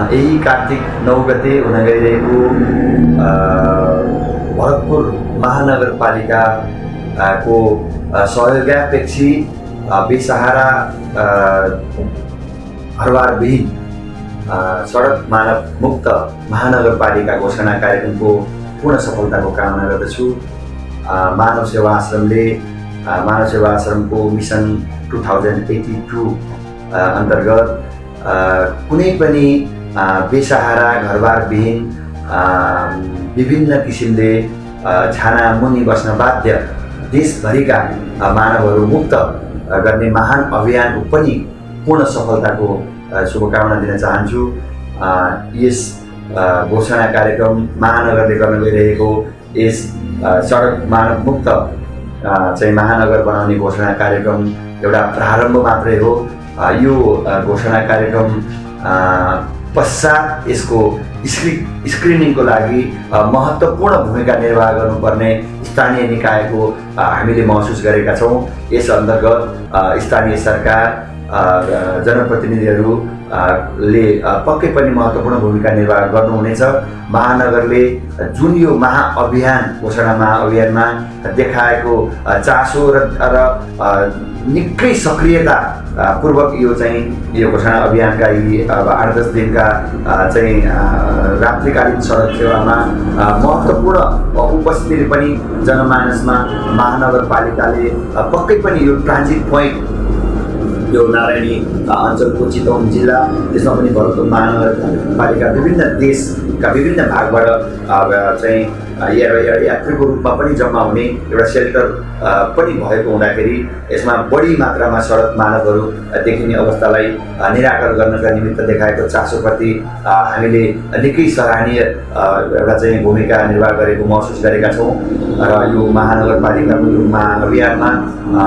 यही कार्तिक नौ गते हुन गइरहेको भरतपुर महानगरपालिकाको सहयोगापेक्षी बेसहारा अ, सडक मानव मुक्त महानगरपालिका घोषणा कार्यक्रमको पूर्ण सफलताको कामना गर्दछु। मानव सेवा आश्रमले मानव सेवा आश्रमको mission two thousand eighty two अन्तर्गत कुनै पनि बेसहारा घरबारविहीन विभिन्न किसिमले छाना मुनि बस्न बाध्य देशभरिका मानवहरू मुक्त गर्ने महान अभियानको पनि पूर्ण सफलताको शुभकामना दिन चाहन्छु। यस घोषणा कार्यक्रम महानगरले गर्न गइरहेको यस सडक मानव मुक्त चाहिँ महानगर बनाउने घोषणा कार्यक्रम एउटा प्रारम्भ मात्रै हो। यो घोषणा कार्यक्रम पश्चात यसको स्क्रि स्क्रिनिङको लागि महत्त्वपूर्ण भूमिका निर्वाह गर्नुपर्ने स्थानीय निकायको हामीले महसुस गरेका छौँ। यस अन्तर्गत स्थानीय सरकार जनप्रतिनिधिहरू ले पक्कै पनि महत्त्वपूर्ण भूमिका निर्वाह गर्नुहुनेछ महानगरले जुन यो महाअभियान घोषणा महाअभियानमा देखाएको चासो र र निकै सक्रियता पूर्वक यो चाहिँ यो घोषणा अभियानका यी अब आठ दस दिनका चाहिँ रात्रिकालीन सडक सेवामा महत्त्वपूर्ण उपस्थितिले पनि जनमानसमा महानगरपालिकाले पक्कै पनि यो ट्रान्जिट पोइन्ट यो नारायणी अञ्चलको चितवन जिल्ला त्यसमा पनि भरतपुर महानगरपालिका विभिन्न देशका विभिन्न भागबाट चाहिँ यात्रीको रूपमा पनि जम्मा हुने एउटा सेल्टर पनि भएको हुँदाखेरि यसमा बढी मात्रामा सडक मानवहरू देखिने अवस्थालाई निराकरण गर्नका निमित्त देखाएको चासोप्रति हामीले निकै सराहनीय एउटा चाहिँ भूमिका निर्वाह गरेको महसुस गरेका छौँ। र यो महानगरपालिकाको यो महाअभियानमा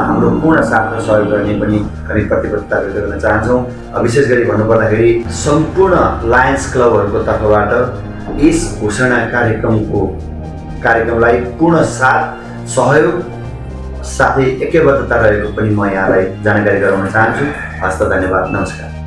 हाम्रो पूर्ण साथ र सहयोग गर्ने पनि हामी प्रतिबद्धता व्यक्त गर्न चाहन्छौँ। विशेष गरी भन्नुपर्दाखेरि सम्पूर्ण लायन्स क्लबहरूको तर्फबाट यस घोषणा कार्यक्रमको कार्यक्रमलाई पूर्ण साथ सहयोग साथै एकैबद्धता रहेको पनि म यहाँलाई जानकारी गराउन चाहन्छु। हस्त धन्यवाद। नमस्कार।